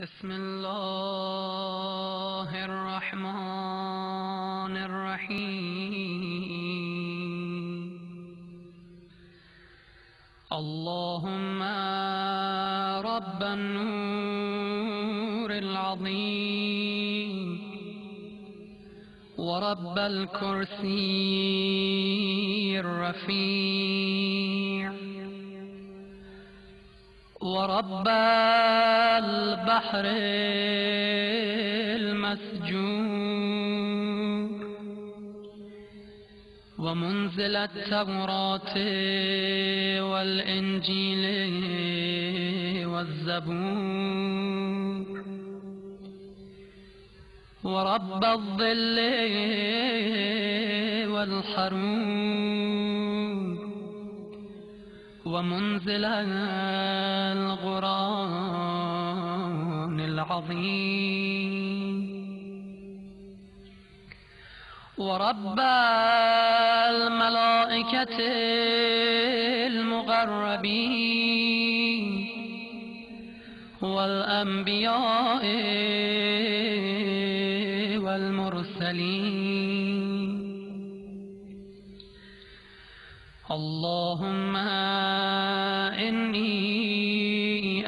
بسم الله الرحمن الرحيم. اللهم رب النور العظيم ورب الكرسي الرفيع. ورب البحر المسجور ومنزل التوراة والإنجيل والزبور. ورب الظل والحرور ومنزل الغران العظيم. ورب الملائكة المغربين والأنبياء والمرسلين. اللهم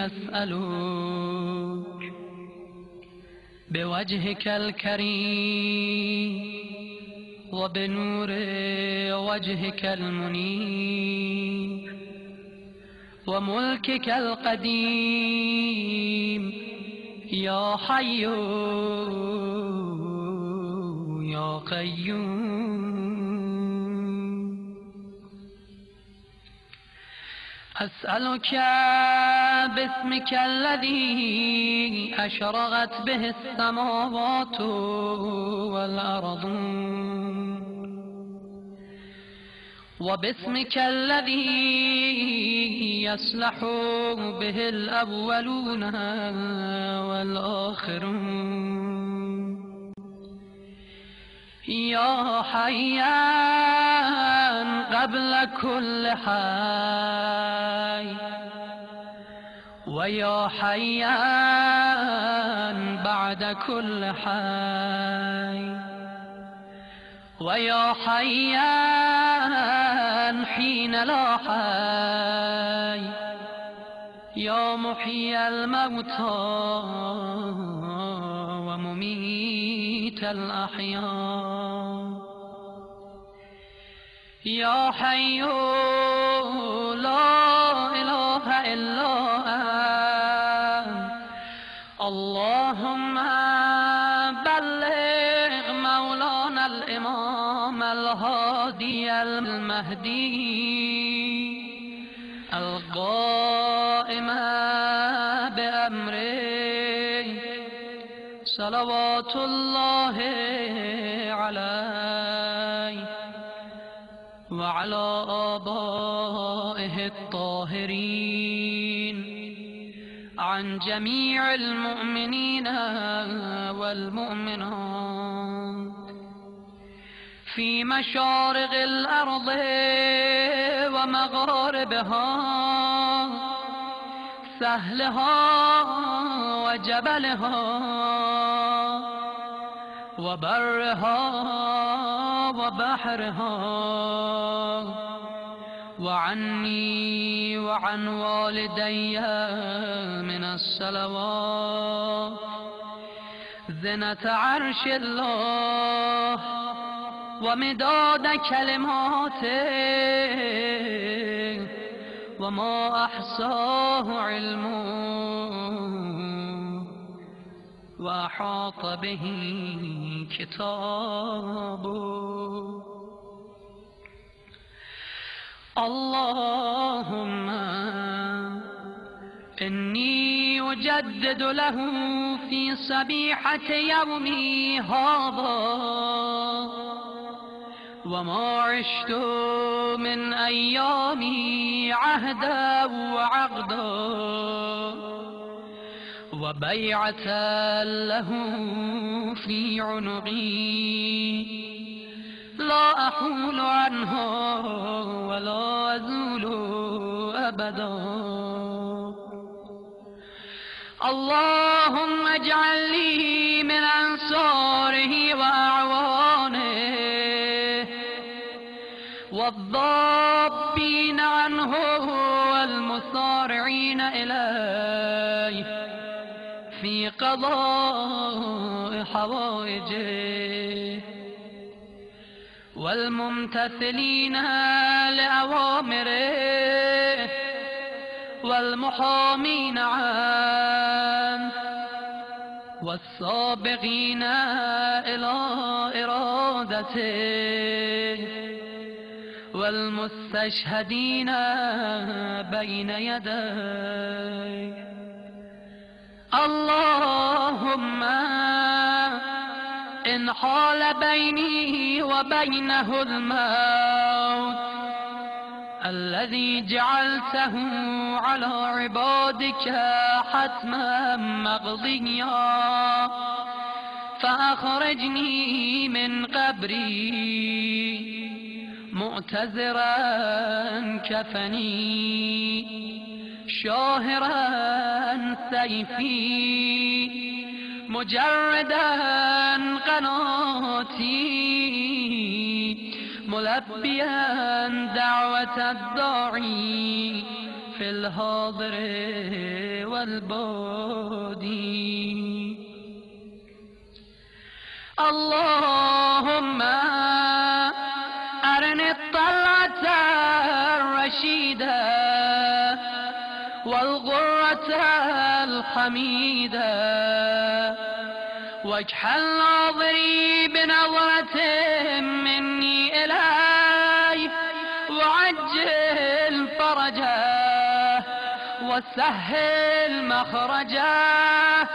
أسألك بوجهك الكريم وبنور وجهك المنير وملكك القديم يا حي يا قيوم. أسألك باسمك الذي أشرغت به السماوات والأرض. وباسمك الذي يصلح به الأولون والآخرون. يا حيان قبل كل حي. ويا حيان بعد كل حي. ويا حيان حين لا حي يا محيي الموتى ومميت الأحياء. يا حي لا إله إلا اللهم بلغ مولانا الإمام الهادي المهدي القائم بأمره. صلوات الله عليه وعلى آبائه الطاهرين. عن جميع المؤمنين والمؤمنات. في مشارق الأرض ومغاربها سهلها وجبلها وبرها وبحرها. وعني وعن والدي من الصلوات. زنة عرش الله ومداد كلماته وما أحصاه علمه وأحاط به كتابه. اللهم إني أجدد له في صبيحة يومي هذا وما عشت من أيامي عهدا وعقدا وبيعة له في عنقي. لا أحول عنه ولا أزول أبدا. اللهم اجعل لي من أنصاره وأعوانه والضابين عنه والمصارعين إليه في قضاء حوائجه. والممتثلين لأوامره والمحامين عنه والسابقين إلى إرادته والمستشهدين بين يديه. اللهم إن حال بيني وبينه الموت الذي جعلته على عبادك حتما مقضيا فأخرجني من قبري مؤتزرا كفني شاهرا سيفي مجردا قناتي ملبيا دعوة الداعي في الحاضر والبادي. اللهم أرني الطلعة الرشيدة والغرة الحميدة. واجحل ناظري بنظرة مني إلي وعجل فرجه وسهل مخرجه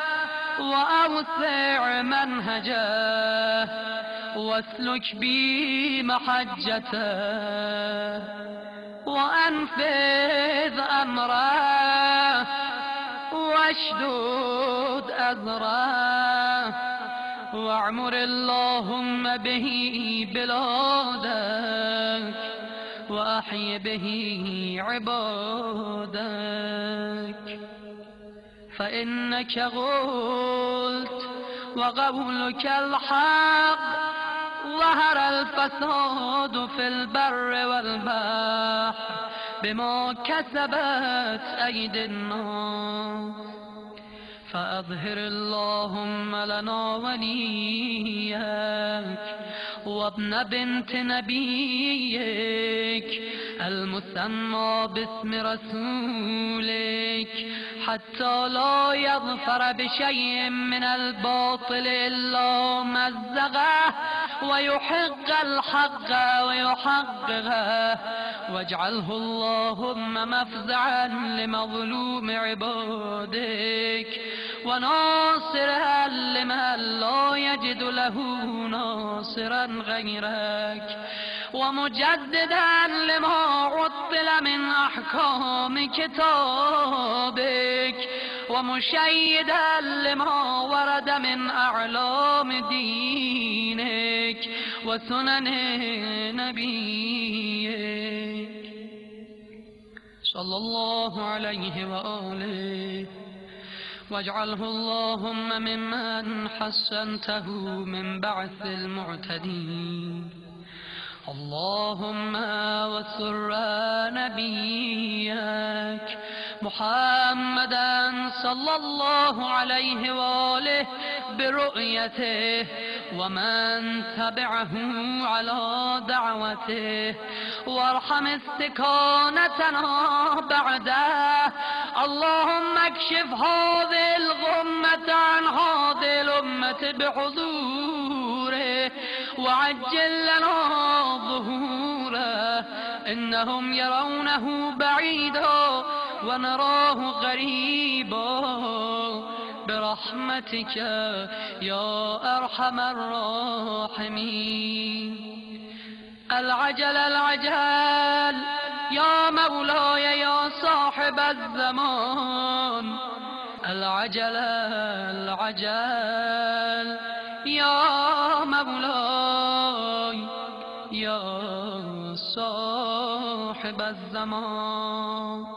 وأوسع منهجه واسلك بي محجته وأنفذ أمره واشدود أذره واعمر اللهم به بلادك وأحي به عبادك. فإنك قلت وقولك الحق ظهر الفساد في البر والبحر. بما كسبت أيدي الناس. فأظهر اللهم لنا وليك وابن بنت نبيك المسمى باسم رسولك حتى لا يظفر بشيء من الباطل إلا مزغه ويحق الحق ويحققه. واجعله اللهم مفزعا لمظلوم عبادك وناصرا لمن لا يجد له ناصرا غيرك. ومجددا لما عطل من أحكام كتابك ومشيدا لما ورد من أعلام دينك وسنن نبيك. صلى الله عليه وآله واجعله اللهم ممن حسنته من بعث المعتدين. اللهم وسر نبيك محمدا صلى الله عليه وآله برؤيته ومن تبعه على دعوته وارحم استكانتنا بعده. اللهم اكشف هذه الغمة عن هذه الأمة بحضوره وعجل لنا إنهم يرونه بعيدا ونراه غريبا. برحمتك يا أرحم الراحمين. العجل العجل يا مولاي يا صاحب الزمان. العجل العجل يا مولاي يا صاحب الزمان